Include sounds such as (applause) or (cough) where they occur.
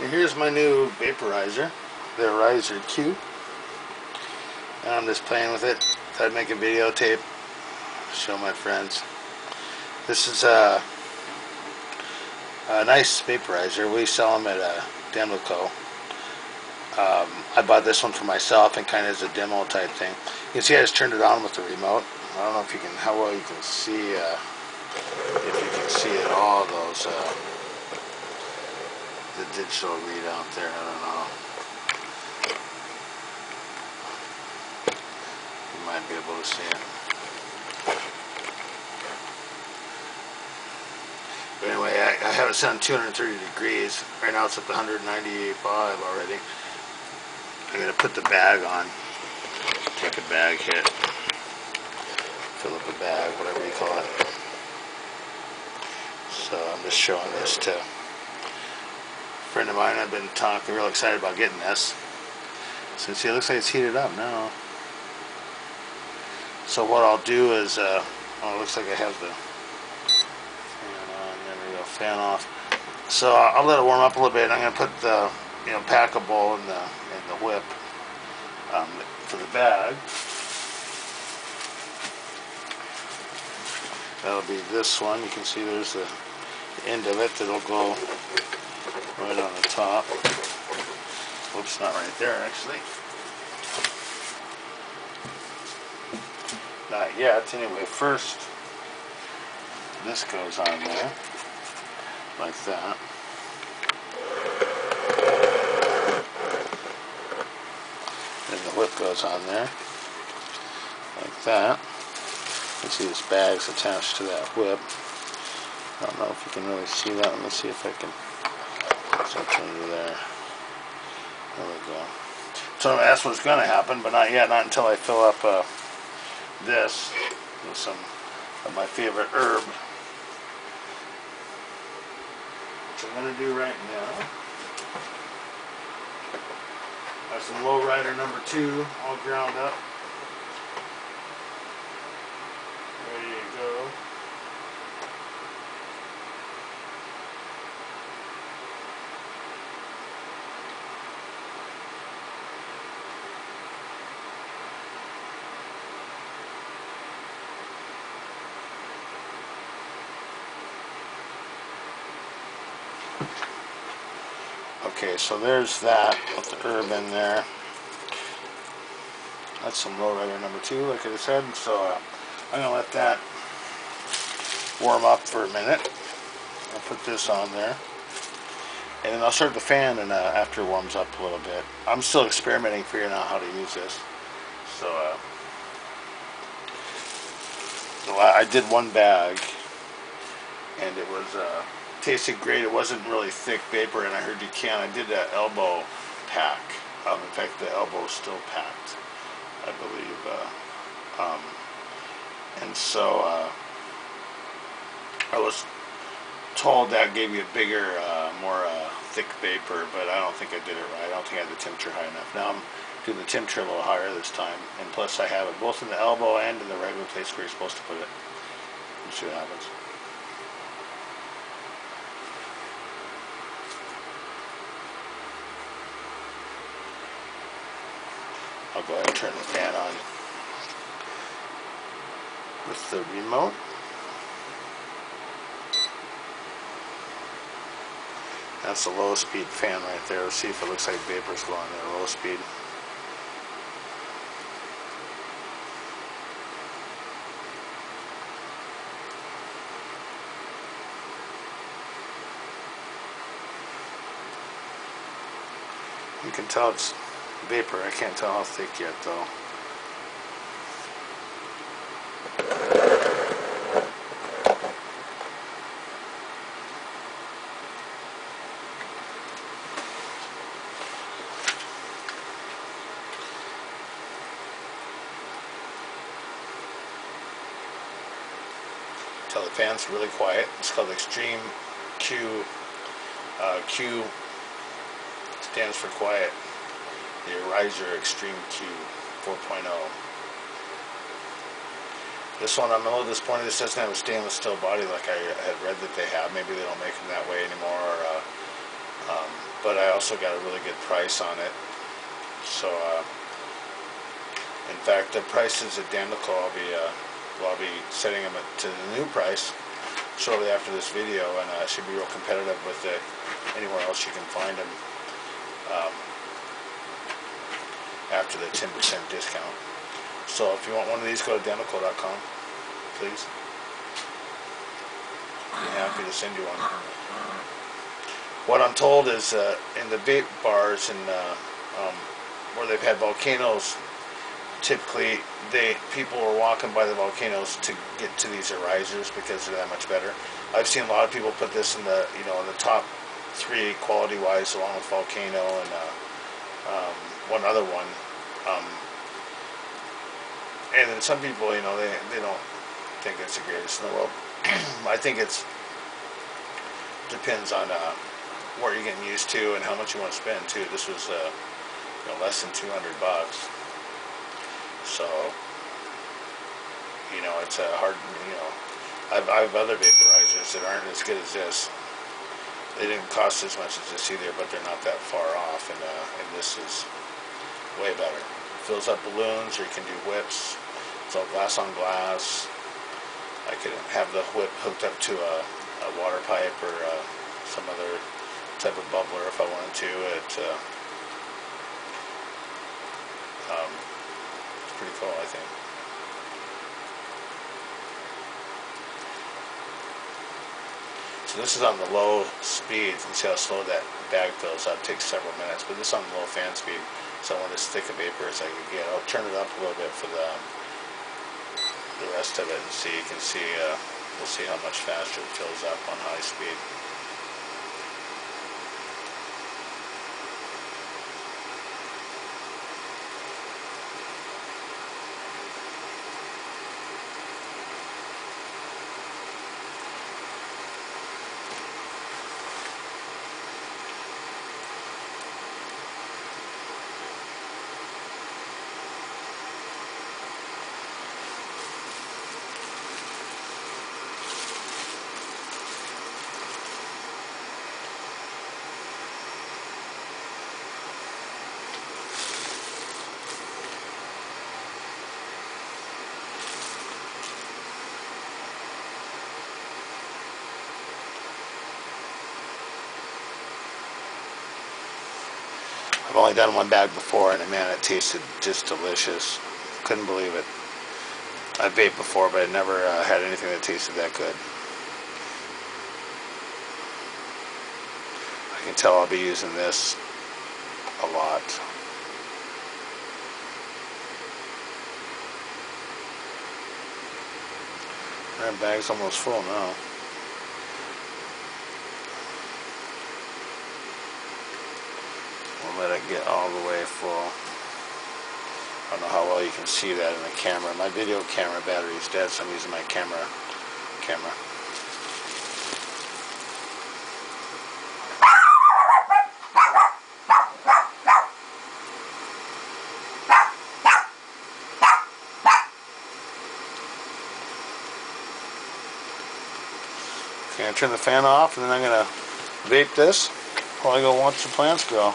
And here's my new vaporizer, the Arizer Q. And I'm just playing with it. Thought I'd make a videotape, show my friends. This is a, a nice vaporizer. We sell them at uh, Dandlco. Um, I bought this one for myself and kind of as a demo type thing. You can see I just turned it on with the remote. I don't know if you can, how well you can see, uh, if you can see at all those. Uh, the digital read out there. I don't know. You might be able to see it. But anyway, I, I have it set on 230 degrees. Right now it's at the 198.5 already. I'm going to put the bag on. Take a bag hit. Fill up a bag, whatever you call it. So I'm just showing this to friend of mine I've been talking real excited about getting this. See, it looks like it's heated up now. So what I'll do is, uh, oh, it looks like I have the fan on. There we go, fan off. So I'll let it warm up a little bit. I'm going to put the, you know, packable in the in the whip um, for the bag. That'll be this one. You can see there's the end of it that'll go right on the top. Whoops, not right there actually. Not yet. Anyway, first this goes on there like that. Then the whip goes on there like that. You see this bag's attached to that whip. I don't know if you can really see that. Let me see if I can under there. There we go. So that's what's going to happen, but not yet. Not until I fill up uh, this with some of my favorite herb. Which I'm going to do right now. Got some low rider number two all ground up. Ready to go. Okay, so there's that with the herb in there. That's some lowrider number two, like I said. So uh, I'm gonna let that warm up for a minute. I'll put this on there, and then I'll start the fan, and uh, after it warms up a little bit, I'm still experimenting, figuring out how to use this. So uh, I did one bag, and it was. Uh, tasted great. It wasn't really thick vapor, and I heard you can. I did an elbow pack. Um, in fact, the elbow is still packed, I believe. Uh, um, and so uh, I was told that gave you a bigger, uh, more uh, thick vapor, but I don't think I did it right. I don't think I had the temperature high enough. Now I'm doing the temperature a little higher this time, and plus I have it both in the elbow and in the regular place where you're supposed to put it. Let's see what happens. I'll go ahead and turn the fan on with the remote. That's a low speed fan right there. See if it looks like vapor's going there, low speed. You can tell it's vapor. I can't tell how thick yet though. Tell the fan's really quiet. It's called Extreme Q. Uh, Q stands for quiet the Arizer Extreme Q 4.0. This one, I'm a little disappointed this doesn't have a stainless steel body like I had read that they have. Maybe they don't make them that way anymore. Or, uh, Um, but I also got a really good price on it. So, uh, in fact, the price is identical. I'll be, uh, well, I'll be setting them to the new price shortly after this video, and uh, should be real competitive with it anywhere else you can find them um, after the 10% discount. So if you want one of these, go to dandlco.com, please. Be happy to send you one. What I'm told is uh, in the vape bars and uh, um, where they've had volcanoes, typically they people are walking by the volcanoes to get to these Arizers because they're that much better. I've seen a lot of people put this in the you know in the top three quality wise along with volcano and uh, um, one other one. Um, and then some people you know they they don't think it's the greatest in the world. (clears throat) I think it's depends on uh, what you're getting used to and how much you want to spend too. This was uh, you know, less than 200 bucks. So, you know, it's a hard, you know, I've, I have other vaporizers that aren't as good as this. They didn't cost as much as this either, but they're not that far off, and, uh, and this is way better. Fills up balloons, or you can do whips. It's all glass on glass. I could have the whip hooked up to a, a water pipe or uh, some other type of bubbler if I wanted to. It, uh, um, it's pretty cool, I think. So this is on the low speed. You see how slow that bag fills up. It takes several minutes, but this is on the low fan speed. So I want as thick a vapor as I can get. I'll turn it up a little bit for the the rest of it and see. You can see. Uh, we'll see how much faster it fills up on high speed. Only done one bag before, and man, it tasted just delicious. Couldn't believe it. I've vaped before, but I never uh, had anything that tasted that good. I can tell I'll be using this a lot. That bag's almost full now. Let it get all the way full. I don't know how well you can see that in the camera. My video camera battery is dead, so I'm using my camera camera. Okay, I turn the fan off, and then I'm gonna vape this while I go watch the plants grow.